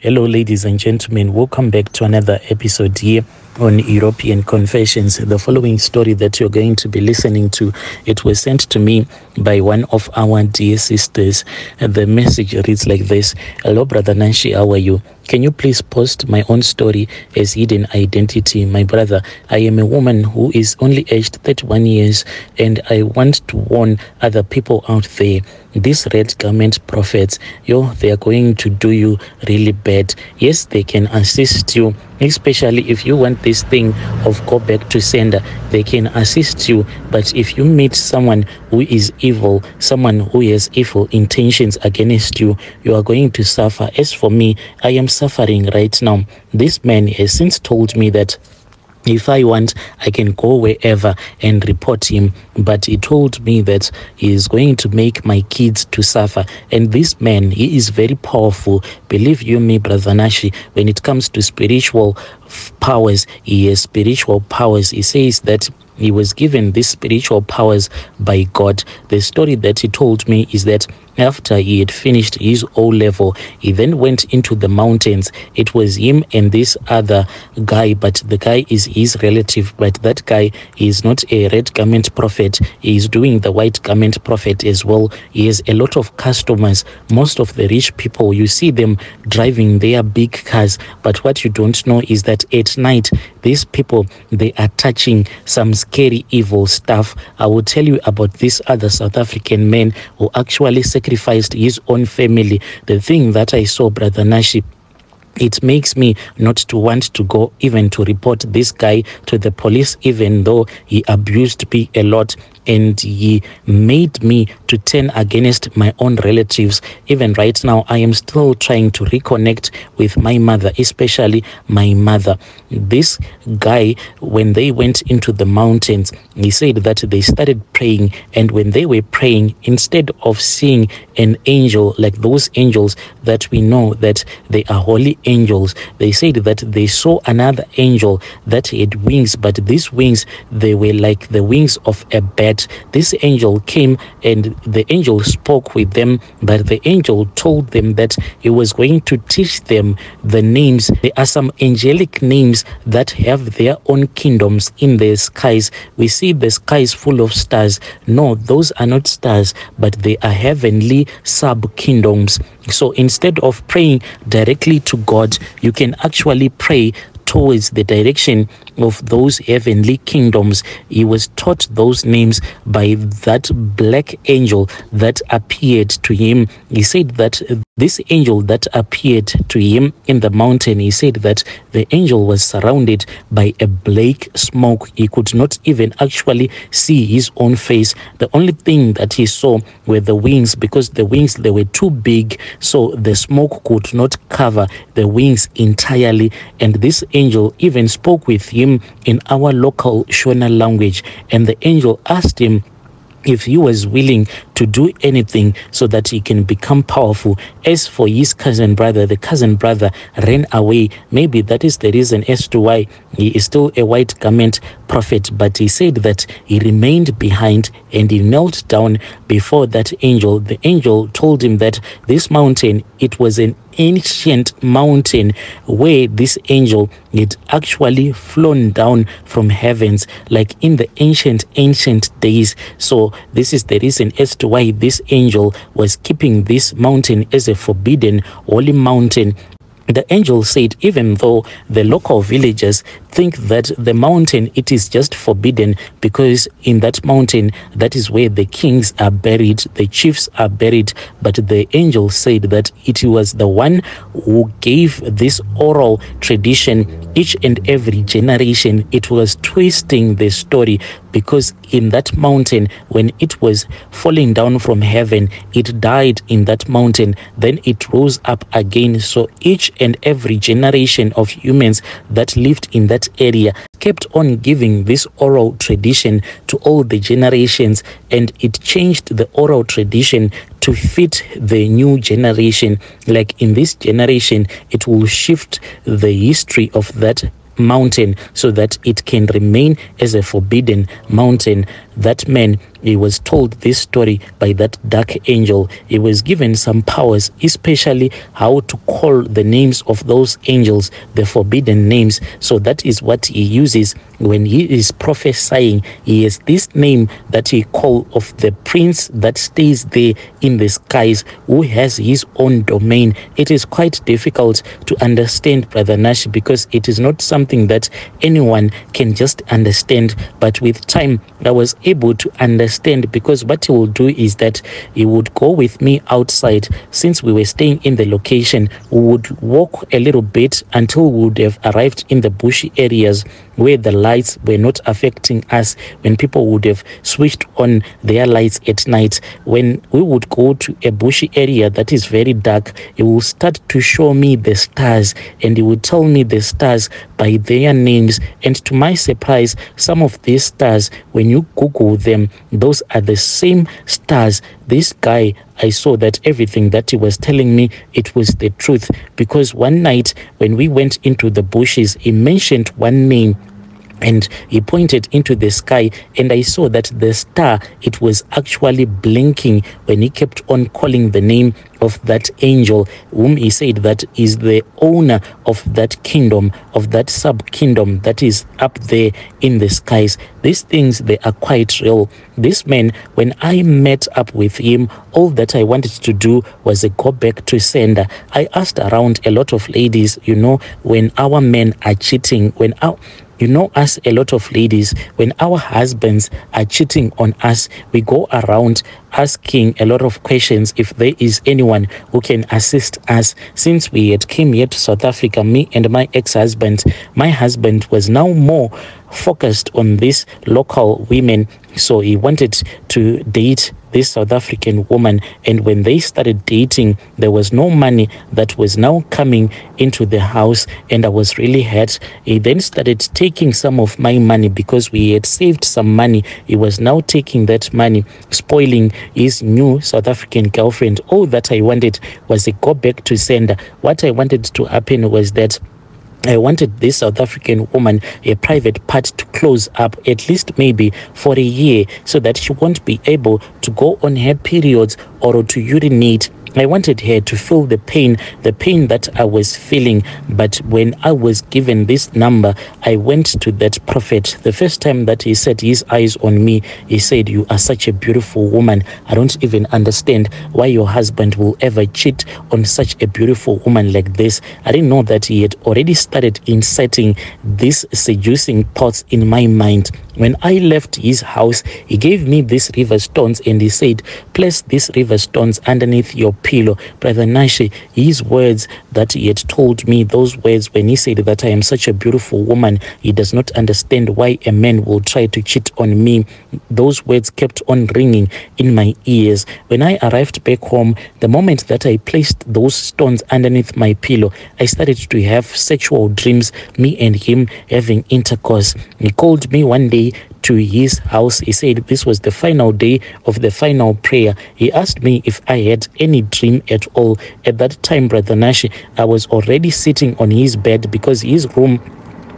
Hello, ladies and gentlemen. Welcome back to another episode here on European Confessions. The following story that you're going to be listening to, it was sent to me by one of our dear sisters. The message reads like this: Hello, brother Nanshi, how are you? Can you please post my own story as hidden identity? My brother, I am a woman who is only aged 31 years and I want to warn other people out there. These red garment prophets, yo, they are going to do you really bad. Yes, they can assist you, especially if you want this thing of go back to sender. They can assist you, but if you meet someone who is evil, someone who has evil intentions against you, you are going to suffer. As for me, I am suffering right now. This man has since told me that if I want, I can go wherever and report him. But he told me that he is going to make my kids to suffer. And this man, he is very powerful. Believe you me, Brother Nashi, when it comes to spiritual powers, he has spiritual powers. He says that he was given these spiritual powers by God. The story that he told me is that after he had finished his O level, he then went into the mountains. It was him and this other guy, but the guy is his relative. But that guy is not a red garment prophet, he is doing the white garment prophet as well. He has a lot of customers. Most of the rich people, you see them driving their big cars, but what you don't know is that at night, these people they are touching some scary evil stuff. I will tell you about this other South African man who actually sacrificed his own family. The thing that I saw, Brother Nashi, it makes me not to want to go even to report this guy to the police, even though he abused me a lot and he made me to turn against my own relatives. Even right now, I am still trying to reconnect with my mother, especially my mother. This guy, when they went into the mountains, he said that they started praying, and when they were praying, instead of seeing an angel like those angels that we know that they are holy angels, they said that they saw another angel that had wings, but these wings they were like the wings of a bat. this angel came and the angel spoke with them, but the angel told them that he was going to teach them the names. There are some angelic names that have their own kingdoms in the skies. We see the skies full of stars. No, those are not stars, but they are heavenly sub kingdoms. So instead of praying directly to God, you can actually pray towards the direction of those heavenly kingdoms. He was taught those names by that black angel that appeared to him. He said that this angel that appeared to him in the mountain, he said that the angel was surrounded by a black smoke. He could not even actually see his own face. The only thing that he saw were the wings because the wings they were too big, so the smoke could not cover the wings entirely. And this angel even spoke with him in our local Shona language. And the angel asked him if he was willing to do anything so that he can become powerful. As for his cousin brother, the cousin brother ran away. Maybe that is the reason as to why he is still a white garment prophet. But he said that he remained behind and he knelt down before that angel. The angel told him that this mountain, it was an ancient mountain where this angel had actually flown down from heavens like in the ancient ancient days. So this is the reason as to why this angel was keeping this mountain as a forbidden holy mountain. The angel said even though the local villagers think that the mountain it is just forbidden because in that mountain that is where the kings are buried the chiefs are buried. But the angel said that it was the one who gave this oral tradition each and every generation. It was twisting the story because in that mountain when it was falling down from heaven it died in that mountain. Then it rose up again. So each and every generation of humans that lived in that area kept on giving this oral tradition to all the generations and it changed the oral tradition to fit the new generation. Like in this generation it will shift the history of that mountain so that it can remain as a forbidden mountain. That man he was told this story by that dark angel. He was given some powers, especially how to call the names of those angels, the forbidden names. So that is what he uses when he is prophesying. He has this name that he call of the prince that stays there in the skies, who has his own domain. It is quite difficult to understand, Brother Nash, because it is not something that anyone can just understand. But with time, I was able to understand because what he will do is that he would go with me outside. Since we were staying in the location, we would walk a little bit until we would have arrived in the bushy areas where the lights were not affecting us, when people would have switched on their lights at night. When we would go to a bushy area that is very dark, he will start to show me the stars and he would tell me the stars by their names. And to my surprise, some of these stars, when you Google them, those are the same stars. This guy, I saw that everything that he was telling me, it was the truth. Because one night when we went into the bushes, he mentioned one name and he pointed into the sky and i saw that the star it was actually blinking when he kept on calling the name of that angel whom he said that is the owner of that kingdom of that sub kingdom that is up there in the skies. These things they are quite real. This man when i met up with him all that i wanted to do was go back to sender i asked around a lot of ladies you know when our men are cheating when our you know, us, a lot of ladies, when our husbands are cheating on us, we go around asking a lot of questions if there is anyone who can assist us. Since we had came here to South Africa, me and my ex-husband, my husband was now more focused on these local women. So he wanted to date this South African woman. And when they started dating, there was no money that was now coming into the house. And I was really hurt. He then started taking some of my money because we had saved some money. He was now taking that money, spoiling his new South African girlfriend. All that I wanted was to go back to sender. What I wanted to happen was that I wanted this South African woman a private part to close up at least maybe for a year so that she won't be able to go on her periods or to urinate I wanted her to feel the pain, the pain that I was feeling. But when I was given this number, I went to that prophet. The first time that he set his eyes on me, he said, You are such a beautiful woman. I don't even understand why your husband will ever cheat on such a beautiful woman like this. I didn't know that he had already started inserting these seducing thoughts in my mind. When I left his house, he gave me these river stones and he said, Place these river stones underneath your pillow. Brother Nashi, his words that he had told me, those words when he said that I am such a beautiful woman, he does not understand why a man will try to cheat on me. Those words kept on ringing in my ears. When I arrived back home, the moment that I placed those stones underneath my pillow, I started to have sexual dreams, me and him having intercourse. He called me one day to his house. He said this was the final day of the final prayer. He asked me if I had any dream at all. At that time, Brother Nashi, I was already sitting on his bed because his room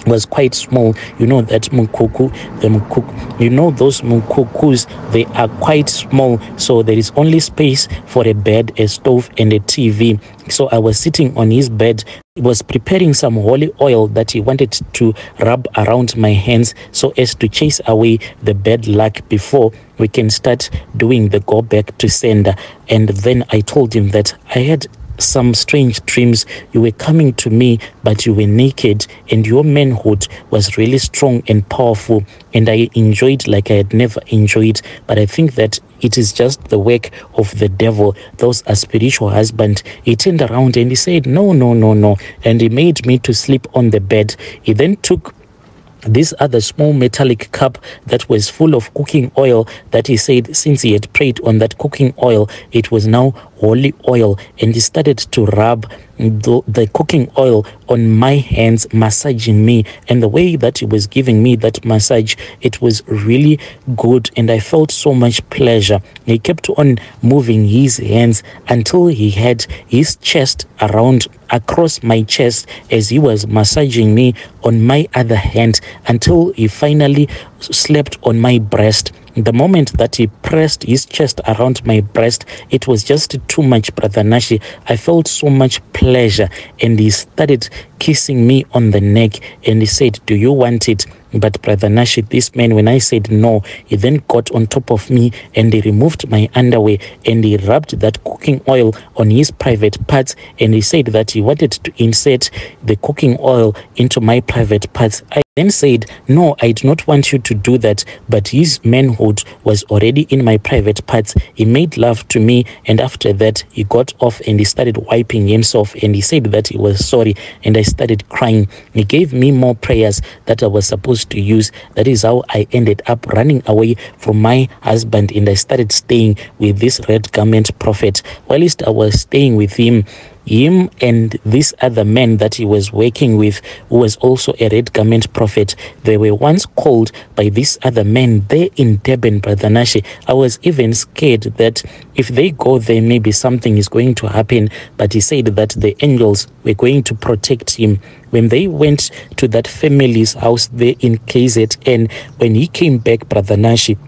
was quite small. You know that mukuku, the mukuku, you know those mukukus, they are quite small. So there is only space for a bed, a stove, and a TV. So I was sitting on his bed. He was preparing some holy oil that he wanted to rub around my hands so as to chase away the bad luck before we can start doing the go back to sender. And then I told him that I had some strange dreams. You were coming to me, but you were naked, and your manhood was really strong and powerful. And I enjoyed like I had never enjoyed. But I think that it is just the work of the devil. Those are spiritual husband. He turned around and he said, No, no, no, no. And he made me to sleep on the bed. He then took this other small metallic cup that was full of cooking oil that he said since he had prayed on that cooking oil it was now holy oil and he started to rub the, the, cooking oil on my hands massaging me. And the way that he was giving me that massage it was really good and i felt so much pleasure. He kept on moving his hands until he had his chest around across my chest as he was massaging me on my other hand until he finally slept on my breast The moment that he pressed his chest around my breast, it was just too much, Brother Nashi. I felt so much pleasure, and he started kissing me on the neck and he said, Do you want it? But Brother Nashid, this man, when I said no, he then got on top of me and he removed my underwear and he rubbed that cooking oil on his private parts and he said that he wanted to insert the cooking oil into my private parts. I then said, No, I do not want you to do that. But his manhood was already in my private parts. He made love to me, and after that, he got off and he started wiping himself. And he said that he was sorry, and I started crying. He gave me more prayers that I was supposed to use. That is how I ended up running away from my husband, and I started staying with this red garment prophet. Whilst I was staying with him, him and this other man that he was working with, who was also a red garment prophet, they were once called by this other man there in Durban, Brother Nashi. I was even scared that if they go there, maybe something is going to happen. But he said that the angels were going to protect him. When they went to that family's house there in KZN, when he came back, Brother Nashi,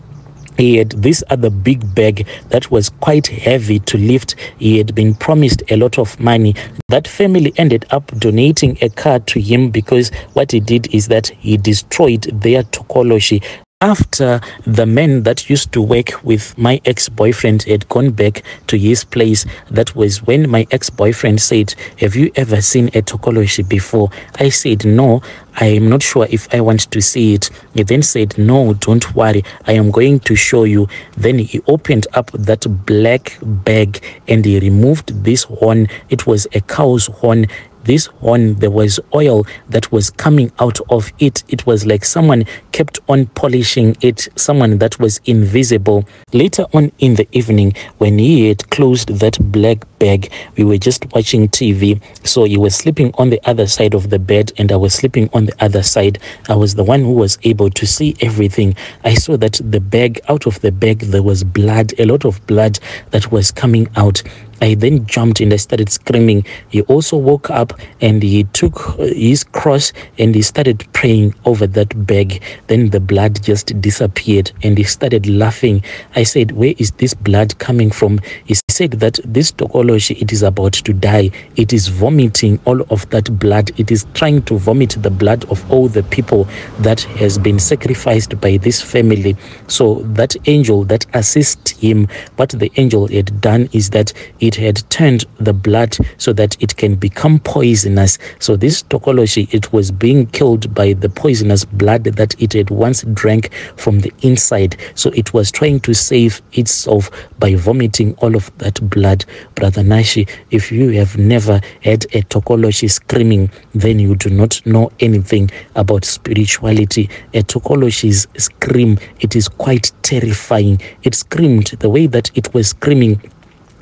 he had this other big bag that was quite heavy to lift. He had been promised a lot of money. That family ended up donating a car to him because what he did is that he destroyed their tokoloshi after the man that used to work with my ex-boyfriend had gone back to his place that was when my ex-boyfriend said have you ever seen a tokoloshi before? I said no i am not sure if i want to see it. He then said no don't worry i am going to show you. Then he opened up that black bag and he removed this horn. It was a cow's horn this horn, there was oil that was coming out of it. It was like someone kept on polishing it, someone that was invisible. Later on in the evening, when he had closed that black bag, we were just watching TV. So he was sleeping on the other side of the bed, and I was sleeping on the other side. I was the one who was able to see everything. I saw that the bag, out of the bag, there was blood, a lot of blood that was coming out. I then jumped and I started screaming. He also woke up and he took his cross and he started praying over that bag. Then the blood just disappeared and he started laughing. I said, Where is this blood coming from? He said that this tokoloshi, it is about to die. It is vomiting all of that blood. It is trying to vomit the blood of all the people that has been sacrificed by this family. So that angel that assists him, what the angel had done is that it had turned the blood so that it can become poisonous. So this tokoloshi, it was being killed by the poisonous blood that it had once drank from the inside. So it was trying to save itself by vomiting all of that blood. Brother Nashi, if you have never had a tokoloshi screaming, then you do not know anything about spirituality. A tokoloshi's scream, it is quite terrifying. It screamed the way that it was screaming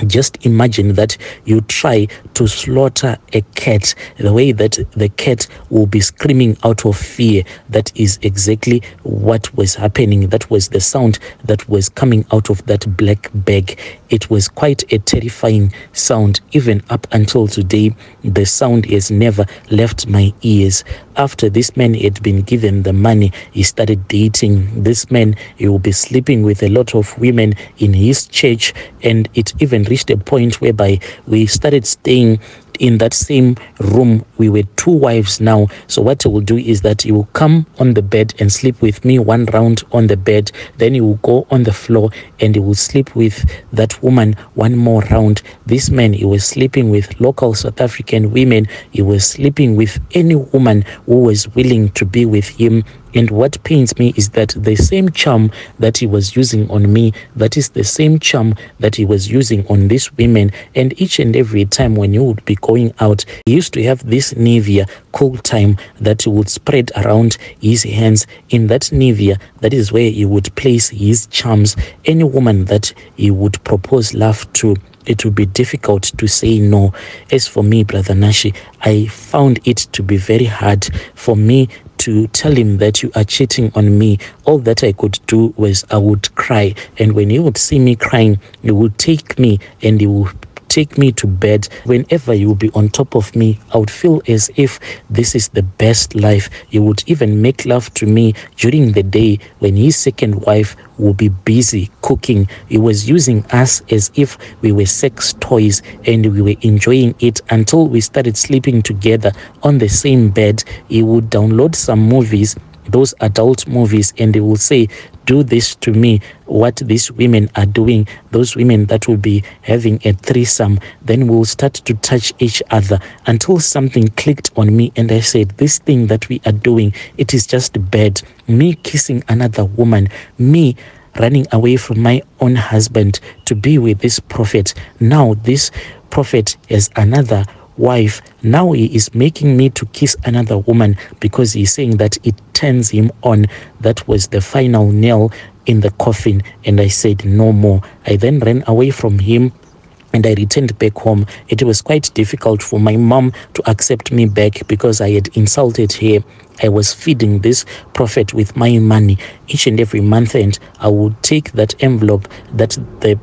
just imagine that you try to slaughter a cat the way that the cat will be screaming out of fear. That is exactly what was happening. That was the sound that was coming out of that black bag. It was quite a terrifying sound. Even up until today the sound has never left my ears. After this man had been given the money he started dating. This man he will be sleeping with a lot of women in his church and it even reached a point whereby we started staying in that same room. We were two wives now. So what he will do is that he will come on the bed and sleep with me one round on the bed. Then he will go on the floor and he will sleep with that woman one more round. This man, he was sleeping with local South African women. He was sleeping with any woman who was willing to be with him and what pains me is that the same charm that he was using on me, that is the same charm that he was using on these women. And each and every time when you would be going out, he used to have this Nivea cool time that he would spread around his hands. In that Nivea, that is where he would place his charms. Any woman that he would propose love to, it would be difficult to say no. As for me, Brother Nashi, I found it to be very hard for me to tell him that you are cheating on me, all that I could do was I would cry. And when he would see me crying, he would take me and he would take me to bed. Whenever you would be on top of me, I would feel as if this is the best life. You would even make love to me during the day when his second wife will be busy cooking. He was using us as if we were sex toys and we were enjoying it until we started sleeping together on the same bed. He would download some movies those adult movies and they will say do this to me. What these women are doing those women that will be having a threesome. Then we'll start to touch each other until something clicked on me and i said this thing that we are doing it is just bad. Me kissing another woman me running away from my own husband to be with this prophet. Now this prophet is another wife now he is making me to kiss another woman because he's saying that it turns him on that was the final nail in the coffin and i said no more i then ran away from him and I returned back home. It was quite difficult for my mom to accept me back because I had insulted her. I was feeding this prophet with my money each and every month, and I would take that envelope that the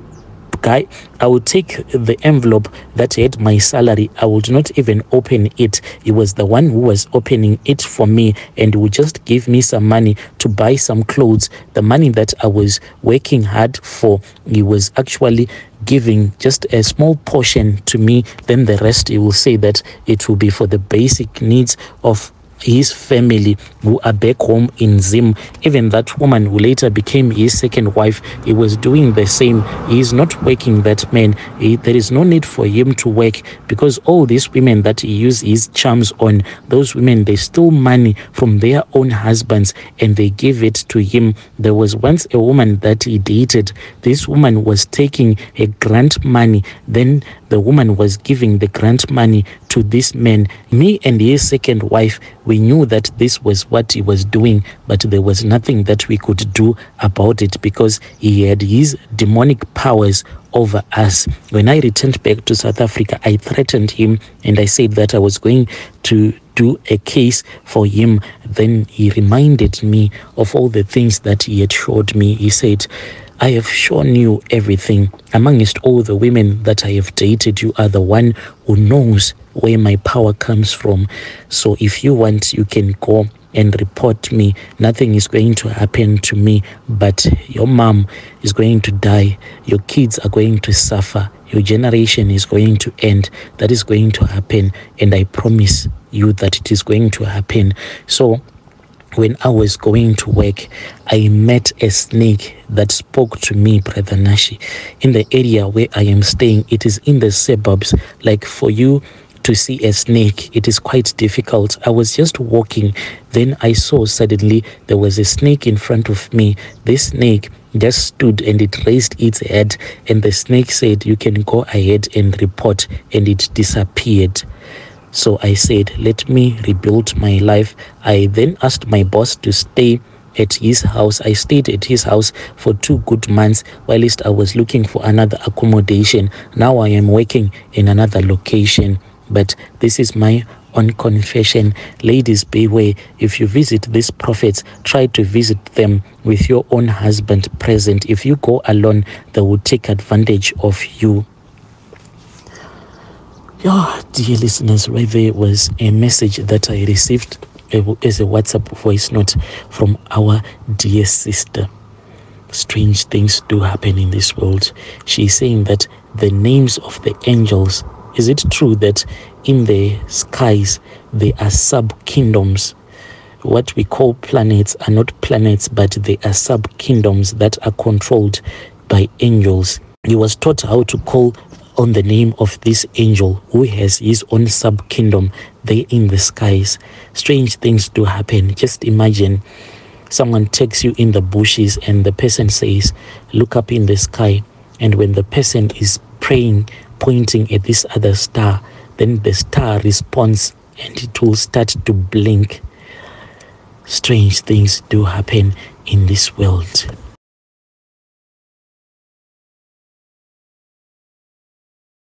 guy, I would take the envelope that had my salary. I would not even open it. He was the one who was opening it for me and would just give me some money to buy some clothes. The money that I was working hard for, he was actually giving just a small portion to me. Then the rest, he will say that it will be for the basic needs of his family who are back home in Zim. Even that woman who later became his second wife, he was doing the same. He is not working that man. He, there is no need for him to work because all these women that he used his charms on, those women, they stole money from their own husbands and they give it to him. There was once a woman that he dated. This woman was taking a grant money. Then the woman was giving the grant money to this man. Me and his second wife, we knew that this was what he was doing, but there was nothing that we could do about it because he had his demonic powers over us. When I returned back to South Africa, I threatened him and I said that I was going to do a case for him. Then he reminded me of all the things that he had showed me. He said, I have shown you everything. Amongst all the women that I have dated, you are the one who knows where my power comes from. So if you want, you can go and report me. Nothing is going to happen to me, but your mom is going to die. Your kids are going to suffer. Your generation is going to end. That is going to happen. And I promise you that it is going to happen. So when I was going to work, I met a snake that spoke to me, Brother Nashi. In the area where I am staying, it is in the suburbs. Like for you to see a snake, it is quite difficult. I was just walking, then I saw suddenly there was a snake in front of me. This snake just stood and it raised its head, and the snake said, You can go ahead and report, and it disappeared. So I said, let me rebuild my life. I then asked my boss to stay at his house. I stayed at his house for two good months whilst I was looking for another accommodation. Now I am working in another location. But this is my own confession. Ladies, beware. If you visit these prophets, try to visit them with your own husband present. If you go alone, they will take advantage of you. Yeah, dear listeners, right there was a message that I received uh, as a WhatsApp voice note from our dear sister. Strange things do happen in this world. She's saying that the names of the angels, is it true that in the skies there are sub kingdoms? What we call planets are not planets, but they are sub kingdoms that are controlled by angels. He was taught how to call on the name of this angel who has his own sub kingdom there in the skies. Strange things do happen. Just imagine someone takes you in the bushes and the person says, Look up in the sky. And when the person is praying, pointing at this other star, then the star responds and it will start to blink. Strange things do happen in this world.